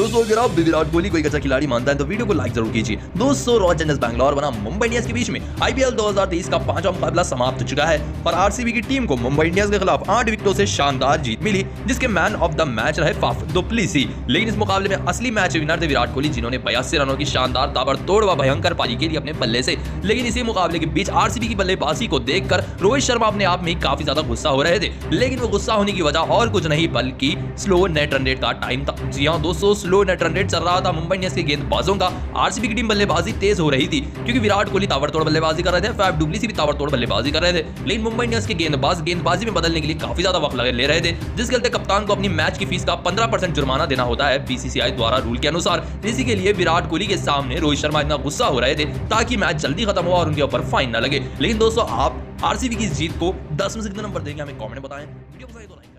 दोस्तों अगर आप भी विराट कोहली को एक अच्छा खिलाड़ी मानता है तो वीडियो को लाइक ज़रूर कीजिए। दोस्तों रॉयल चैलेंजर्स बैंगलोर बना मुंबई इंडियंस के बीच में। आईपीएल 2023 का पांचवा मुकाबला समाप्त हो चुका है और आरसीबी की टीम को मुंबई इंडियंस के खिलाफ आठ विकेटों से शानदार जीत मिली, जिसके मैन ऑफ़ द मैच रहे फाफ दुप्लीसी। लेकिन इस मुकाबले में असली मैच विनर थे विराट कोहली, जिन्होंने बयासी रनों की शानदार ताबड़तोड़ व भयंकर पारी लिए अपने बल्ले से। लेकिन इसी मुकाबले के बीच आरसीबी की बल्लेबाजी को देखकर रोहित शर्मा अपने आप में काफ़ी ज़्यादा गुस्सा हो रहे थे। लेकिन वो गुस्सा होने की वजह और कुछ नहीं, बल्कि स्लो नेट रन रेट का टाइम था। जी हाँ दोस्तों स्लो नेट रन रेट चल रहा था। मुंबई इंडियंस के गेंदबाजों का आरसीबी की टीम बल्लेबाजी तेज हो रही थी, क्योंकि विराट कोहली ताबड़तोड़ बल्लेबाजी कर रहे थे फैफ डुप्लीसी भी ताबड़तोड़ बल्लेबाजी कर रहे थे। लेकिन मुंबई इंडियंस के गेंदबाज गेंदबाजी में बदलने के लिए काफ़ी ज़्यादा वक्त ले रहे थे जिसके चलते कप्तान को अपनी मैच की फ़ीस का पंद्रह जुर्माना देना होता है बीसीसीआई द्वारा रूल के अनुसार। इसी के लिए विराट कोहली के सामने रोहित शर्मा इतना गुस्सा हो रहे थे, ताकि मैच जल्दी खत्म हो और उनके ऊपर फाइन न लगे। लेकिन दोस्तों, आप आरसीबी की इस जीत को दस में से कितने नंबर देंगे, हमें कमेंट बताएँ। वीडियो सही तो